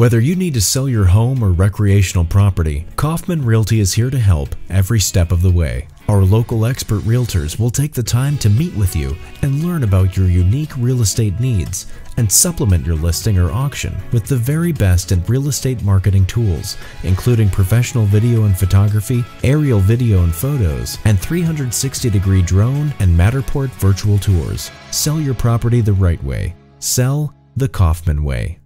Whether you need to sell your home or recreational property, Kaufman Realty is here to help every step of the way. Our local expert realtors will take the time to meet with you and learn about your unique real estate needs and supplement your listing or auction with the very best in real estate marketing tools, including professional video and photography, aerial video and photos, and 360 degree drone and Matterport virtual tours. Sell your property the right way. Sell the Kaufman way.